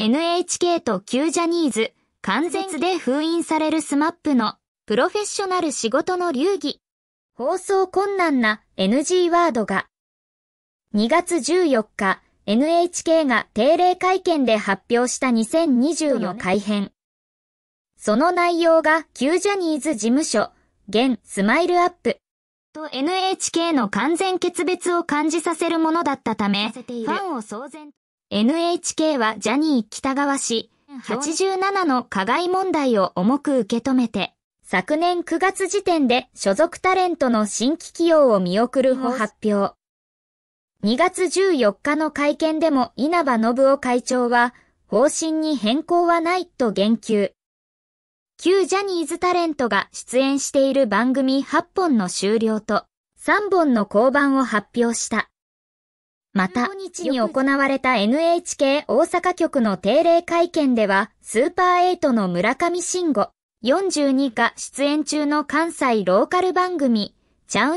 NHK と旧ジャニーズ、完全で封印される SMAP のプロフェッショナル仕事の流儀。放送困難な NG ワードが。2月14日、NHK が定例会見で発表した2024改編。その内容が旧ジャニーズ事務所、現 SMILE-UP。と NHK の完全決別を感じさせるものだったため、ファンを騒然。NHK はジャニー北川氏87の加害問題を重く受け止めて、昨年9月時点で所属タレントの新規起用を見送るを発表。2月14日の会見でも稲葉信夫会長は、方針に変更はないと言及。旧ジャニーズタレントが出演している番組8本の終了と3本の降板を発表した。また、日に行われた NHK 大阪局の定例会見では、スーパーエイトの村上慎吾42が出演中の関西ローカル番組、チャウン